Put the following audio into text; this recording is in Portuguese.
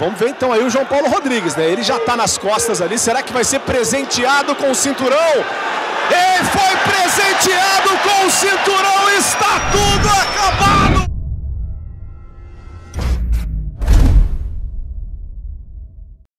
Vamos ver então aí o João Paulo Rodrigues, né? Ele já tá nas costas ali. Será que vai ser presenteado com o cinturão!